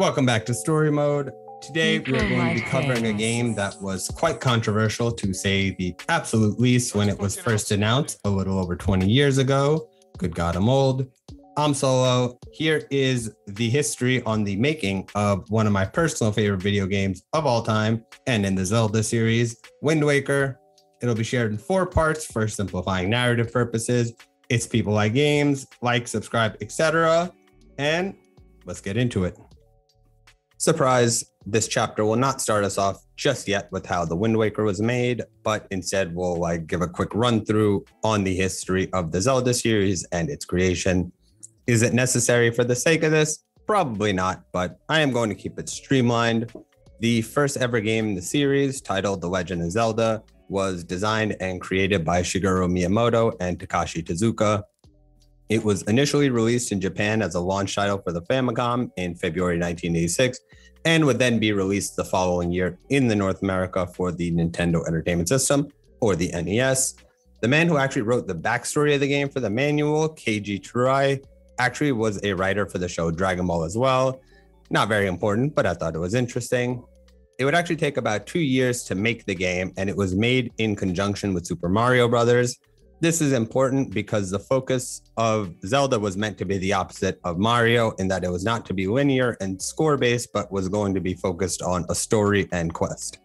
Welcome back to Story Mode. Today, we are going to be covering a game that was quite controversial, to say the absolute least, when it was first announced a little over 20 years ago. Good God, I'm old. I'm Solo. Here is the history on the making of one of my personal favorite video games of all time and in the Zelda series, Wind Waker. It'll be shared in four parts for simplifying narrative purposes. It's people like games, like, subscribe, etc. And let's get into it. Surprise, this chapter will not start us off just yet with how the Wind Waker was made, but instead we'll like give a quick run through on the history of the Zelda series and its creation. Is it necessary for the sake of this? Probably not, but I am going to keep it streamlined. The first ever game in the series, titled The Legend of Zelda, was designed and created by Shigeru Miyamoto and Takashi Tezuka. It was initially released in Japan as a launch title for the Famicom in February 1986 and would then be released the following year in the North America for the Nintendo Entertainment System or the NES. The man who actually wrote the backstory of the game for the manual, Keiji Terui, actually was a writer for the show Dragon Ball as well. Not very important, but I thought it was interesting. It would actually take about two years to make the game, and it was made in conjunction with Super Mario Brothers. This is important because the focus of Zelda was meant to be the opposite of Mario in that it was not to be linear and score based, but was going to be focused on a story and quest.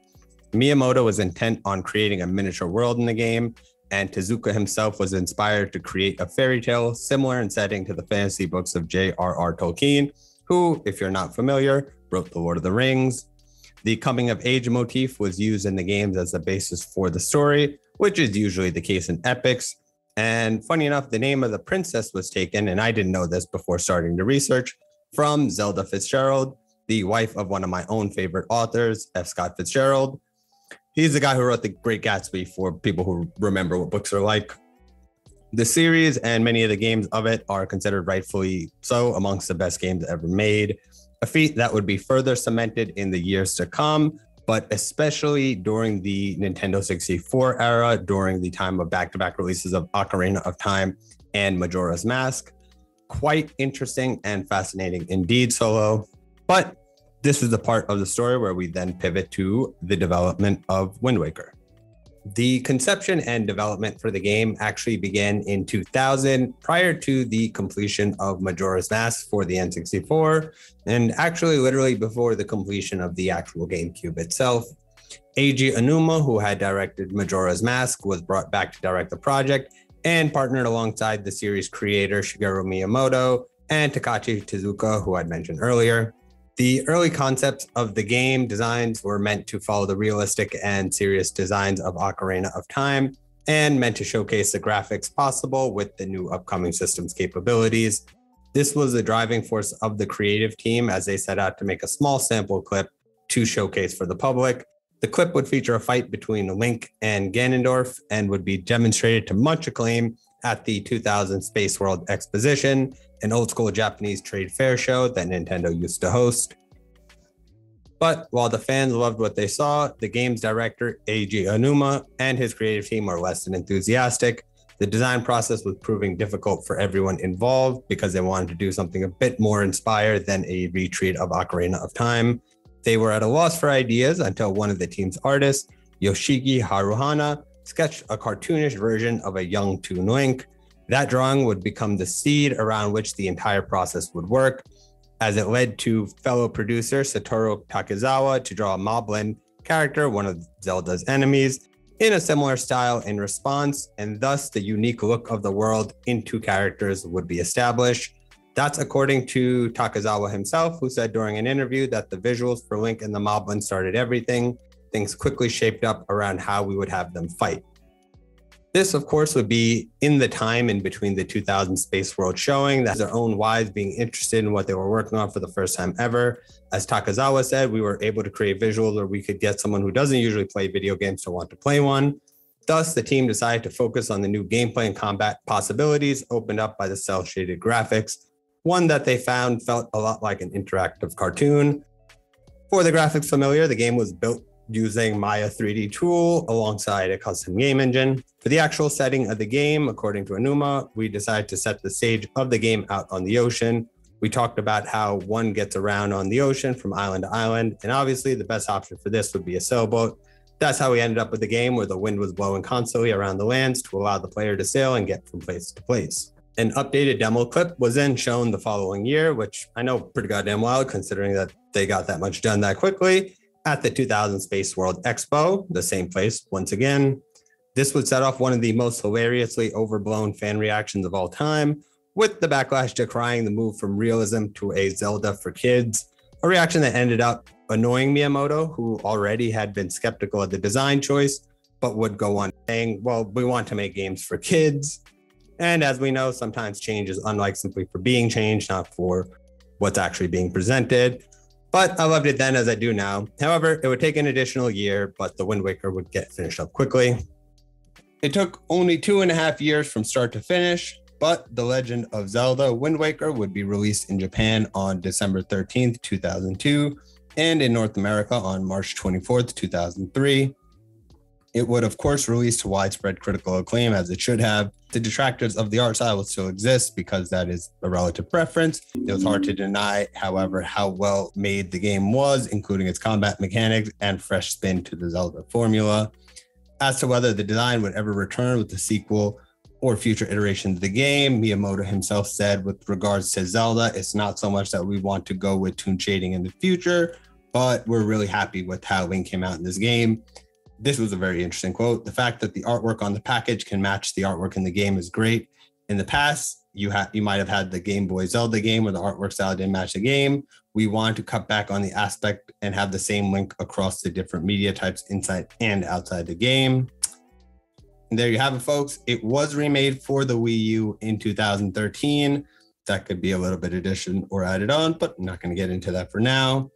Miyamoto was intent on creating a miniature world in the game, and Tezuka himself was inspired to create a fairy tale similar in setting to the fantasy books of J.R.R. Tolkien, who, if you're not familiar, wrote The Lord of the Rings. The coming of age motif was used in the games as the basis for the story, which is usually the case in epics. And funny enough, the name of the princess was taken, and I didn't know this before starting the research, from Zelda Fitzgerald, the wife of one of my own favorite authors, F. Scott Fitzgerald. He's the guy who wrote The Great Gatsby for people who remember what books are like. The series and many of the games of it are considered rightfully so amongst the best games ever made, a feat that would be further cemented in the years to come but especially during the Nintendo 64 era, during the time of back to back releases of Ocarina of Time and Majora's Mask. Quite interesting and fascinating indeed, Solo. But this is the part of the story where we then pivot to the development of Wind Waker. The conception and development for the game actually began in 2000, prior to the completion of Majora's Mask for the N64, and actually literally before the completion of the actual GameCube itself. Eiji Aonuma, who had directed Majora's Mask, was brought back to direct the project and partnered alongside the series creator Shigeru Miyamoto and Takashi Tezuka, who I'd mentioned earlier. The early concepts of the game designs were meant to follow the realistic and serious designs of Ocarina of Time and meant to showcase the graphics possible with the new upcoming system's capabilities. This was the driving force of the creative team as they set out to make a small sample clip to showcase for the public. The clip would feature a fight between Link and Ganondorf and would be demonstrated to much acclaim at the 2000 Space World Exposition an old school Japanese trade fair show that Nintendo used to host. But while the fans loved what they saw, the game's director, Eiji Aonuma, and his creative team were less than enthusiastic. The design process was proving difficult for everyone involved because they wanted to do something a bit more inspired than a retreat of Ocarina of Time. They were at a loss for ideas until one of the team's artists, Yoshiki Haruhana, sketched a cartoonish version of a young Toon Link that drawing would become the seed around which the entire process would work, as it led to fellow producer Satoru Takizawa to draw a Moblin character, one of Zelda's enemies, in a similar style in response, and thus the unique look of the world in two characters would be established. That's according to Takizawa himself, who said during an interview that the visuals for Link and the Moblin started everything. Things quickly shaped up around how we would have them fight. This, of course, would be in the time in between the 2000 Space World showing that their own wives being interested in what they were working on for the first time ever. As Takizawa said, we were able to create visuals where we could get someone who doesn't usually play video games to want to play one. Thus, the team decided to focus on the new gameplay and combat possibilities opened up by the cel shaded graphics, one that they found felt a lot like an interactive cartoon. For the graphics familiar, the game was built using Maya 3D tool alongside a custom game engine. For the actual setting of the game, according to Aonuma, we decided to set the stage of the game out on the ocean. We talked about how one gets around on the ocean from island to island. And obviously, the best option for this would be a sailboat. That's how we ended up with the game where the wind was blowing constantly around the lands to allow the player to sail and get from place to place. An updated demo clip was then shown the following year, which I know pretty goddamn wild considering that they got that much done that quickly at the 2000 Space World Expo, the same place once again. This would set off one of the most hilariously overblown fan reactions of all time, with the backlash decrying the move from realism to a Zelda for kids, a reaction that ended up annoying Miyamoto, who already had been skeptical of the design choice, but would go on saying, Well, we want to make games for kids. And as we know, sometimes change is unlike simply for being changed, not for what's actually being presented. But I loved it then as I do now. However, it would take an additional year, but the Wind Waker would get finished up quickly. It took only two and a half years from start to finish, but The Legend of Zelda Wind Waker would be released in Japan on December 13th, 2002, and in North America on March 24th, 2003. It would, of course, release to widespread critical acclaim as it should have. The detractors of the art style will still exist because that is a relative preference. It was hard to deny, however, how well made the game was, including its combat mechanics and fresh spin to the Zelda formula. As to whether the design would ever return with the sequel or future iterations of the game, Miyamoto himself said, with regards to Zelda, it's not so much that we want to go with toon shading in the future, but we're really happy with how Link came out in this game this was a very interesting quote. The fact that the artwork on the package can match the artwork in the game is great. In the past, you you might have had the Game Boy Zelda game where the artwork style didn't match the game. We wanted to cut back on the aspect and have the same link across the different media types inside and outside the game. And there you have it, folks. It was remade for the Wii U in 2013. That could be a little bit addition or added on, but I'm not going to get into that for now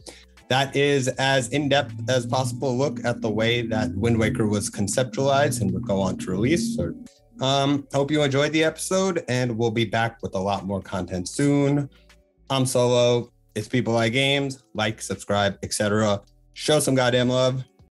that is as in depth as possible look at the way that Wind Waker was conceptualized and would go on to release. So, um, hope you enjoyed the episode, and we'll be back with a lot more content soon. I'm Solo. It's People Like Games. Like, subscribe, etc. Show some goddamn love.